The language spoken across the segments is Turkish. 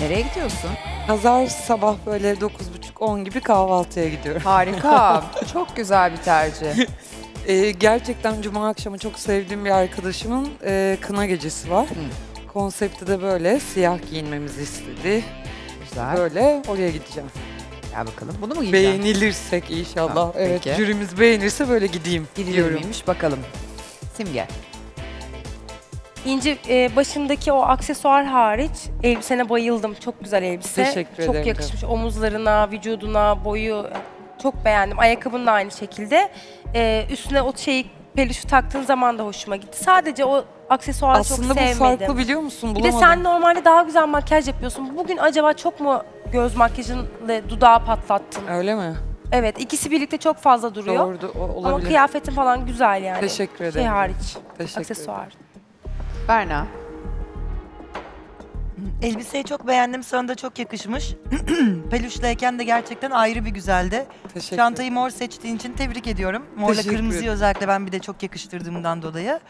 Nereye gidiyorsun? Pazar sabah böyle 9.30-10 gibi kahvaltıya gidiyorum. Harika. Çok güzel bir tercih. Ee, gerçekten cuma akşamı çok sevdiğim bir arkadaşımın e, kına gecesi var. Konsepti de böyle siyah giyinmemizi istedi. Güzel. Böyle oraya gideceğim. Gel bakalım. Bunu mu giyeceksin? Beğenilirsek inşallah. Tamam, evet, peki. jürimiz beğenirse böyle gideyim Gidiyor diyorum. muymuş bakalım. Simge. İnci e, başındaki o aksesuar hariç elbisene bayıldım. Çok güzel elbise. Teşekkür çok ederim yakışmış. Omuzlarına, vücuduna, boyu çok beğendim. Ayakkabın da aynı şekilde. E, üstüne o şeyi peluşu taktığın zaman da hoşuma gitti. Sadece o aksesuarı çok Aslında bu sevmedim. farklı biliyor musun? bir de Bulamadım. sen normalde daha güzel makyaj yapıyorsun. Bugün acaba çok mu göz makyajınla dudağı patlattın? Öyle mi? Evet, ikisi birlikte çok fazla duruyor. Doğru, o- Ama olabilir. kıyafetin falan güzel yani. Teşekkür Şey ederim. hariç, Teşekkür aksesuar. Berna. Elbiseyi çok beğendim. Sana da çok yakışmış. Peluşluyken de gerçekten ayrı bir güzeldi. Teşekkür Çantayı mor seçtiğin için tebrik ediyorum. Morla Teşekkür kırmızıyı ederim. özellikle ben bir de çok yakıştırdığımdan dolayı.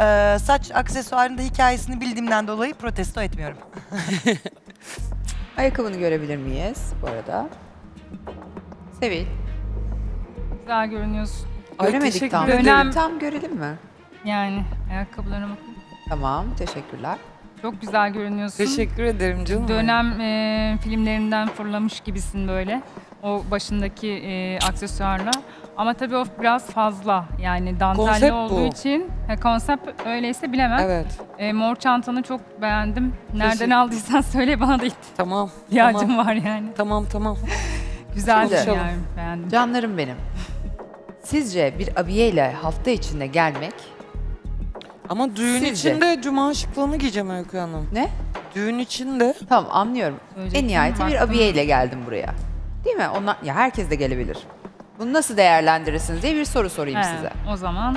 Ee, saç aksesuarının da hikayesini bildiğimden dolayı protesto etmiyorum. Ayakkabını görebilir miyiz bu arada? Sevil. Güzel görünüyorsun. Ay, Göremedik teşekkür tam. ederim. Dönem- Tam görelim mi? Yani ayakkabılarına bakın. Tamam. Teşekkürler. Çok güzel görünüyorsun. Teşekkür ederim canım. Dönem e, filmlerinden fırlamış gibisin böyle. O başındaki e, aksesuarla. Ama tabii o biraz fazla. Yani dantelli Konsept olduğu bu. için. Ha, konsept öyleyse bilemem. Evet. E, mor çantanı çok beğendim. Nereden Teşekkür- aldıysan söyle bana da Tamam. ihtiyacım tamam. var yani. Tamam tamam. Güzeldi Konuşalım. yani beğendim. Canlarım benim. Sizce bir abiyeyle hafta içinde gelmek Ama düğün Sizce? içinde cuma şıklığını giyeceğim Öykü Hanım. ne? Düğün içinde Tamam anlıyorum. En nihayetinde bir abiyeyle geldim buraya. Değil mi? Onlar, ya herkes de gelebilir. Bunu nasıl değerlendirirsiniz diye bir soru sorayım He, size. O zaman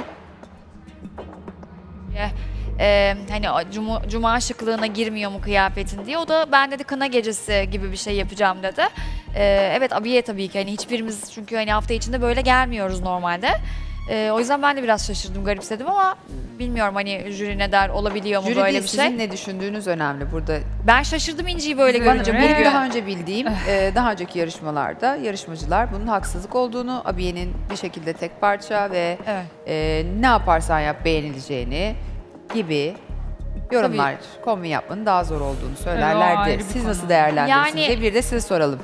Ee, hani o cuma, cuma şıklığına girmiyor mu kıyafetin diye. O da ben dedi kına gecesi gibi bir şey yapacağım dedi. Ee, evet abiye tabii ki hani hiçbirimiz çünkü hani hafta içinde böyle gelmiyoruz normalde. Ee, o yüzden ben de biraz şaşırdım, garipsedim ama bilmiyorum hani jüri ne der olabiliyor mu Jüri böyle değil, bir sizin şey. ne düşündüğünüz önemli. Burada Ben şaşırdım İnci'yi böyle görünce. Bir gün- daha önce bildiğim e, daha önceki yarışmalarda yarışmacılar bunun haksızlık olduğunu, abiyenin bir şekilde tek parça ve Evet. e, ne yaparsan yap beğenileceğini gibi yorumlar, kombin yapmanın daha zor olduğunu ayrı söylerlerdi. bir Siz konu. nasıl değerlendirirsiniz Yani- diye bir de size soralım.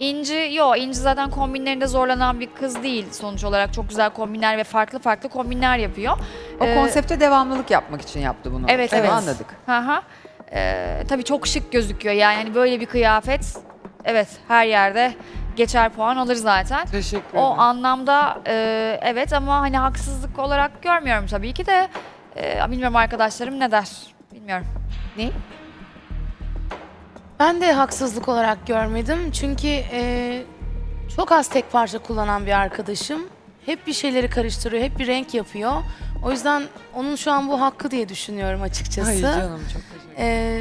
İnci, yo İnci zaten kombinlerinde zorlanan bir kız değil sonuç olarak. Çok güzel kombinler ve farklı farklı kombinler yapıyor. O Ee, konsepte devamlılık yapmak için yaptı bunu. Evet, evet. Anladık. Hı hı. Ee, tabii çok şık gözüküyor yani hani böyle bir kıyafet evet her yerde geçer puan alır zaten. teşekkür O ederim. anlamda e, evet ama hani haksızlık olarak görmüyorum tabii ki de e, bilmiyorum arkadaşlarım ne der bilmiyorum. Ne? Ben de haksızlık olarak görmedim. Çünkü e, çok az tek parça kullanan bir arkadaşım. Hep bir şeyleri karıştırıyor, hep bir renk yapıyor. O yüzden onun şu an bu hakkı diye düşünüyorum açıkçası. Ay canım çok teşekkür ederim. E,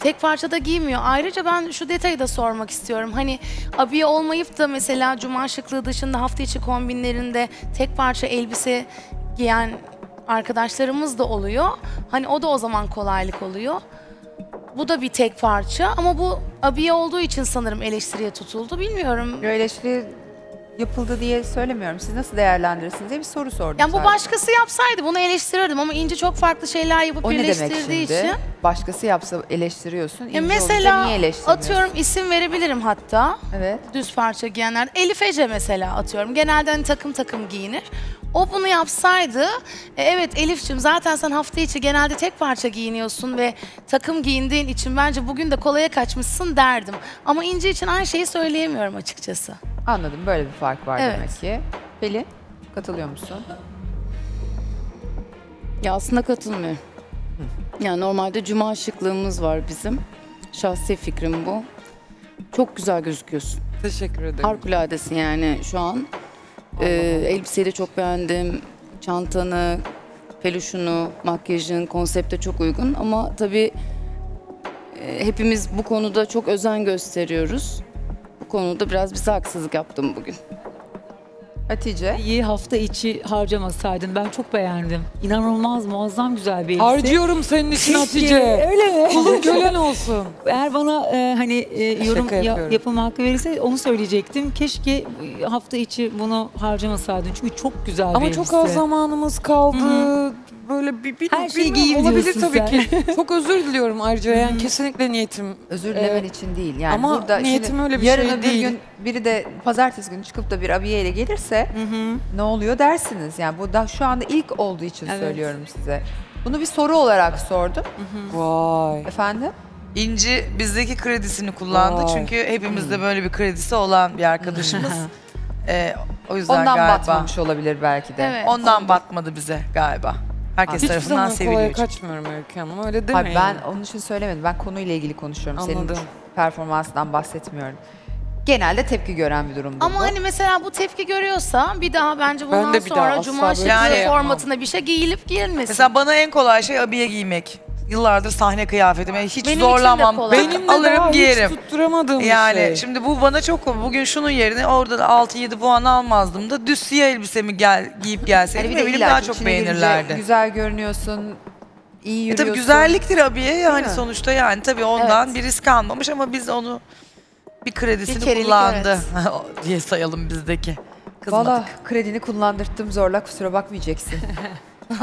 tek parça da giymiyor. Ayrıca ben şu detayı da sormak istiyorum. Hani abiye olmayıp da mesela cuma şıklığı dışında hafta içi kombinlerinde tek parça elbise giyen arkadaşlarımız da oluyor. Hani o da o zaman kolaylık oluyor. Bu da bir tek parça ama bu abiye olduğu için sanırım eleştiriye tutuldu. Bilmiyorum. Eleştiri yapıldı diye söylemiyorum. Siz nasıl değerlendirirsiniz diye bir soru sordum. Yani bu sadece. başkası yapsaydı bunu eleştirirdim ama İnci çok farklı şeyler yapıp O ne demek birleştirdiği şimdi? için. Başkası yapsa eleştiriyorsun. Ya olunca mesela niye atıyorum isim verebilirim hatta. Evet. düz parça giyenler. Elif Ece mesela atıyorum. Genelde hani takım takım giyinir. O bunu yapsaydı, e, evet Elif'ciğim zaten sen hafta içi genelde tek parça giyiniyorsun ve takım giyindiğin için bence bugün de kolaya kaçmışsın derdim. Ama İnci için aynı şeyi söyleyemiyorum açıkçası. Anladım. Böyle bir fark var Evet. demek ki. Pelin, katılıyor musun? Ya aslında katılmıyorum. Yani normalde cuma şıklığımız var bizim. Şahsi fikrim bu. Çok güzel gözüküyorsun. Teşekkür ederim. Harikuladesin yani şu an. Ee, elbiseyi de çok beğendim. Çantanı, peluşunu, makyajın, konsepte çok uygun. Ama tabii e, hepimiz bu konuda çok özen gösteriyoruz. Bu konuda biraz bize haksızlık yaptım bugün. Hatice. İyi hafta içi harcamasaydın. Ben çok beğendim. İnanılmaz muazzam güzel bir elbise. Harcıyorum senin için Hatice. Öyle mi? Kulun kölen olsun. Eğer bana e, hani e, yorum Şaka ya, yapıyorum. yapım hakkı verirse onu söyleyecektim. Keşke e, hafta içi bunu harcamasaydın. Çünkü çok güzel bir Ama elbise. çok az zamanımız kaldı. Böyle bir, bir Her şeyi bilmiyorum, giyeyim olabilir diyorsun tabii sen. ki. çok özür diliyorum ayrıca yani kesinlikle niyetim. Özür Ee, dilemen için değil. Yani ama burada niyetim şimdi öyle bir yarın şey öbür değil. gün biri de pazartesi günü çıkıp da bir abiyeyle gelirse ne oluyor dersiniz. Yani bu da şu anda ilk olduğu için Evet. söylüyorum size. Bunu bir soru olarak sordum. Vay. Efendim? İnci bizdeki kredisini kullandı. Vay. Çünkü hepimizde böyle bir kredisi olan bir arkadaşımız. Ee, o yüzden Ondan galiba. batmamış olabilir belki de. Evet. Ondan batmadı bize galiba. Herkes Hiçbir tarafından zaman kolaya seviliyor. çünkü. kaçmıyorum Öykü Hanım. Öyle Hayır, demeyin. ben onun için söylemedim. Ben konuyla ilgili konuşuyorum. Anladım. Senin performansından bahsetmiyorum. Genelde tepki gören bir durumdu Ama bu. hani mesela bu tepki görüyorsa bir daha bence bundan de bir daha sonra asla cuma böyle şıklığı şey yapmam. formatında bir şey giyilip giyilmesin. Mesela bana en kolay şey abiye giymek. Yıllardır sahne kıyafetim. Yani hiç Benim için de zorlanmam. kolay. Benim de daha alırım hiç giyerim. tutturamadığım Yani bir şey. şimdi bu bana çok bugün şunun yerine orada da 6-7 puan almazdım da düz siyah elbisemi gel, giyip gelseydim Hani de eminim illa daha ki çok içine girince beğenirlerdi. Güzel görünüyorsun, iyi E yürüyorsun. tabii güzelliktir abiye yani mi? sonuçta yani tabii ondan Evet. bir risk almamış ama biz onu bir kredisini Bir kerelik, kullandı diye sayalım bizdeki. Kızmadık. Valla kredini kullandırttım zorla kusura bakmayacaksın.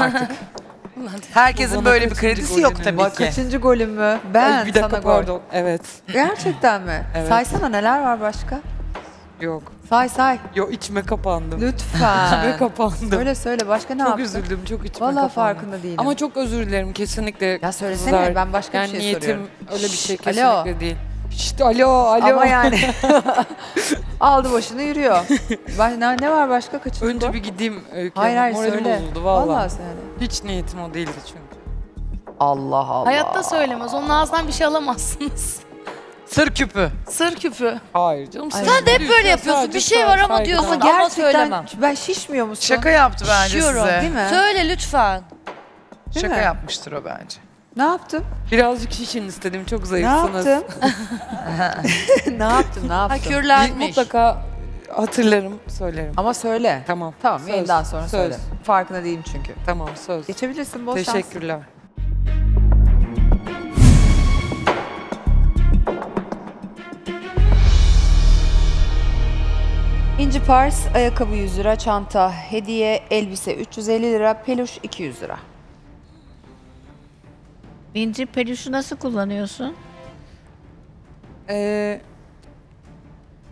Herkesin böyle bir kredisi yok tabii Bak ki. kaçıncı golüm mü? Ben Ay, bir dakika sana gol. pardon. Evet. Gerçekten mi? Evet. Saysana neler var başka? Yok. Say say. Yok içime kapandım. İçime Lütfen. kapandım. söyle söyle başka ne çok yaptın? üzüldüm. Çok içime Valla kapandım. farkında değilim. Ama çok özür dilerim kesinlikle. ya söylesene kızlar. ben başka yani bir şey niyetim soruyorum. öyle bir şey kesinlikle alo. değil. İşte alo alo. Ama yani aldı başını yürüyor. Baş, ne, ne var başka kaçıncı Önce gol? bir gideyim Öykü Hayır hayır Moralim söyle. bozuldu valla. Vallahi söyle. Hiç niyetim o değildi çünkü. Allah Allah. Hayatta söylemez. Onun ağzından bir şey alamazsınız. Sır küpü. Sır küpü. Hayır canım. Sen de hep böyle yapıyorsun. Bir şey var ama diyorsun. Ama gerçekten söylemem. ben şişmiyor musun? Şaka yaptı bence Şişiyorum, size. Değil mi? Söyle lütfen. Değil Şaka mi? yapmıştır o bence. Ne yaptım? Birazcık şişin istedim. Çok Ne zayıfsınız. yaptım? ne yaptım? Ne yaptım? kürlenmiş. Mutlaka hatırlarım, söylerim. Ama söyle. Tamam. Tamam Söz, yayından sonra söz. söyle. Farkında değilim çünkü. Tamam söz. Geçebilirsin bol şans. Teşekkürler. İnci Pars, ayakkabı 100 lira, çanta, hediye, elbise 350 lira, peluş 200 lira. İnci peluşu nasıl kullanıyorsun? Ee,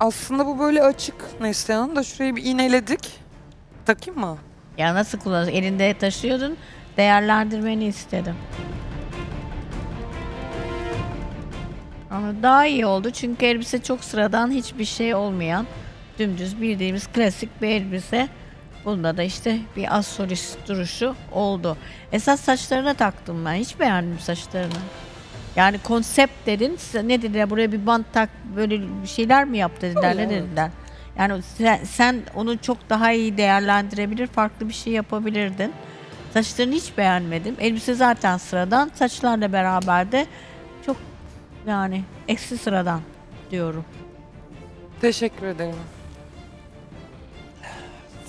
aslında bu böyle açık Neslihan da şurayı bir iğneledik. Takayım mı? Ya nasıl kullanıyorsun? Elinde taşıyordun. Değerlendirmeni istedim. Ama daha iyi oldu çünkü elbise çok sıradan hiçbir şey olmayan dümdüz bildiğimiz klasik bir elbise. Bunda da işte bir az solist duruşu oldu. Esas saçlarına taktım ben. Hiç beğendim saçlarını. Yani konsept dedin. Ne dediler? Buraya bir bant tak böyle bir şeyler mi yap dediler. Ne dediler? Yani sen, sen onu çok daha iyi değerlendirebilir, farklı bir şey yapabilirdin. Saçlarını hiç beğenmedim. Elbise zaten sıradan. Saçlarla beraber de çok yani eksi sıradan diyorum. Teşekkür ederim.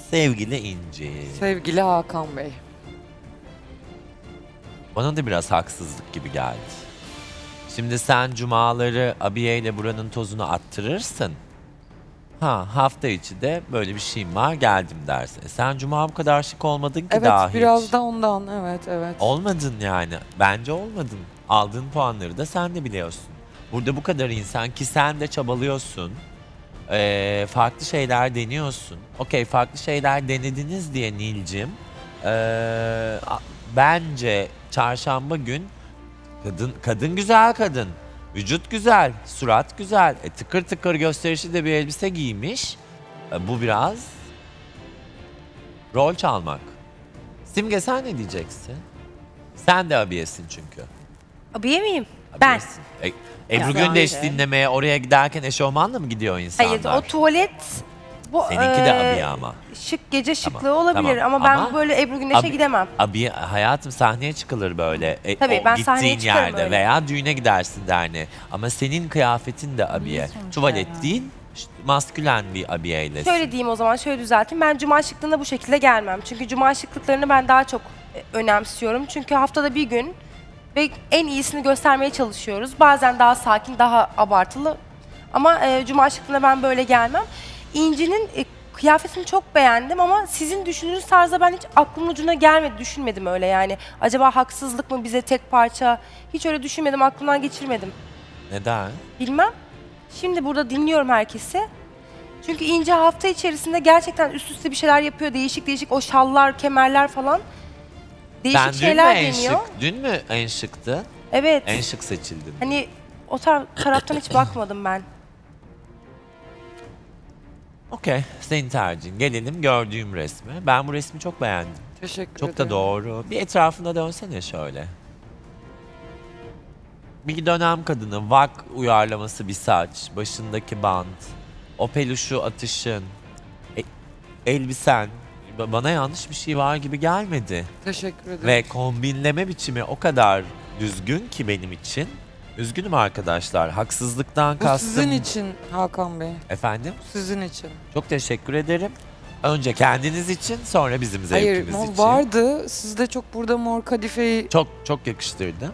Sevgili İnci. Sevgili Hakan Bey. Bana da biraz haksızlık gibi geldi. Şimdi sen cumaları abiyeyle buranın tozunu attırırsın. Ha hafta içi de böyle bir şeyim var geldim dersin. E sen cuma bu kadar şık olmadın ki Evet daha biraz hiç. da ondan evet evet. Olmadın yani. Bence olmadın. Aldığın puanları da sen de biliyorsun. Burada bu kadar insan ki sen de çabalıyorsun. Ee, farklı şeyler deniyorsun. Okey farklı şeyler denediniz diye Nilcim. ee, bence çarşamba gün kadın kadın güzel kadın. Vücut güzel, surat güzel. E, tıkır tıkır gösterişli de bir elbise giymiş. E, bu biraz rol çalmak. Simge sen ne diyeceksin? Sen de abiyesin çünkü. Abiye miyim? Ben. Abiyesin. E, Ebru Gündeş dinlemeye oraya giderken eşofmanla mı gidiyor insanlar? Hayır o tuvalet bu Seninki de eee, abiye ama. şık gece şıklığı Tamam, olabilir tamam. ama ben Ama böyle Ebru Güneş'e abi- gidemem. Abiye hayatım sahneye çıkılır böyle. E, Tabii, o ben sahneye gittiğin çıkarım yerde öyle. veya düğüne gidersin derneğe. Ama senin kıyafetin de abiye. Tuvalet değil, ş- maskülen bir abiyeylesin. Şöyle diyeyim o zaman, şöyle düzelteyim. Ben cuma şıklığında bu şekilde gelmem. Çünkü cuma şıklıklarını ben daha çok e, önemsiyorum. Çünkü haftada bir gün ve en iyisini göstermeye çalışıyoruz. Bazen daha sakin, daha abartılı. Ama e, cuma şıklığında ben böyle gelmem. İnci'nin e, kıyafetini çok beğendim ama sizin düşündüğünüz tarzda ben hiç aklımın ucuna gelmedi, düşünmedim öyle yani. Acaba haksızlık mı bize tek parça? Hiç öyle düşünmedim, aklımdan geçirmedim. Neden? Bilmem. Şimdi burada dinliyorum herkesi. Çünkü İnce hafta içerisinde gerçekten üst üste bir şeyler yapıyor. Değişik değişik o şallar, kemerler falan. Değişik Sen dün mü şeyler en deniyor. şık? Dün mü en şıktı? Evet. En şık seçildin. Hani o tar- taraftan hiç bakmadım ben. Okey, senin tercihin. Gelelim gördüğüm resme. Ben bu resmi çok beğendim. Teşekkür Çok ederim. da doğru. Bir etrafında dönsene şöyle. Bir dönem kadını, vak uyarlaması bir saç, başındaki bant, o peluşu atışın, e- elbisen. Ba- Bana yanlış bir şey var gibi gelmedi. Teşekkür ederim. Ve kombinleme biçimi o kadar düzgün ki benim için. Üzgünüm arkadaşlar. Haksızlıktan Bu kastım. sizin için Hakan Bey. Efendim? Sizin için. Çok teşekkür ederim. Önce kendiniz için sonra bizim Hayır zevkimiz mor için. vardı. Sizde çok burada mor kadifeyi Çok çok yakıştırdım.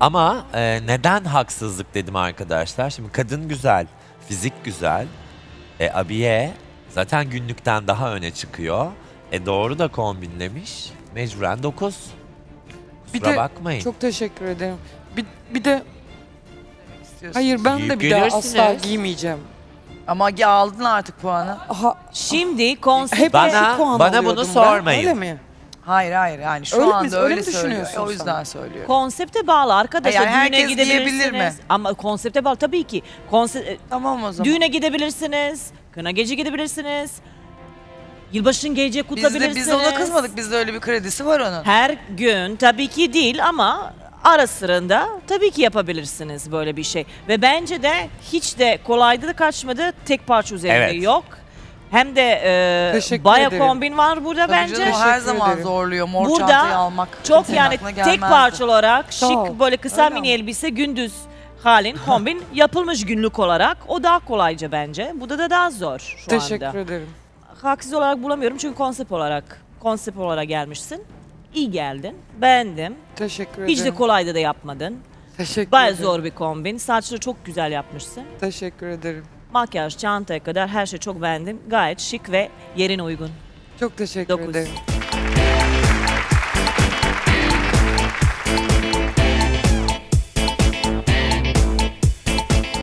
Ama e, neden haksızlık dedim arkadaşlar? Şimdi kadın güzel, fizik güzel. E, abiye zaten günlükten daha öne çıkıyor. E doğru da kombinlemiş. Mecburen 9. Bir Kusura de bakmayın. çok teşekkür ederim. Bir, bir de İstiyorsun. hayır ben de Giyip bir daha asla giymeyeceğim. Ama aldın artık puanı. Aha Şimdi konsept hep Bana- düşük puan bana bunu alıyordum ben, sormayın. Öyle mi? Hayır hayır yani şu Öyle mi- anda öyle öyle, mi söylüyor. düşünüyorsun O sen? yüzden söylüyorum. konsepte bağlı arkadaşlar. Yani herkes Düğüne giyebilir gidebilirsiniz. mi? Ama konsepte bağlı tabii ki. Konse- Tamam o zaman. düğüne gidebilirsiniz. Kına gece gidebilirsiniz. Yılbaşın gece biz kutlayabilirsiniz. de biz de ona kızmadık. Bizde öyle bir kredisi var onun. Her gün tabii ki değil ama ara sırında tabii ki yapabilirsiniz böyle bir şey. Ve bence de hiç de kolaydı da kaçmadı. Tek parça üzerinde Evet. yok. Hem de e, Teşekkür baya ederim. kombin var burada Tabii bence. canım, o her Teşekkür zaman ederim. zorluyor mor Burada çantayı almak. Çok Kimsenin yani aklına tek gelmezdi. parça olarak Sağ ol. şık böyle kısa Öyle mini mi? elbise gündüz halin kombin yapılmış günlük olarak. O daha kolayca bence. Bu da da daha zor şu Teşekkür anda. ederim. Haksız olarak bulamıyorum çünkü konsept olarak konsept olarak gelmişsin. İyi geldin. Beğendim. Teşekkür ederim. Hiç de kolayda da yapmadın. Teşekkür Baya ederim. zor bir kombin. Saçları çok güzel yapmışsın. Teşekkür ederim. Makyaj, çantaya kadar her şey çok beğendim. Gayet şık ve yerine uygun. Çok teşekkür Dokuz. ederim.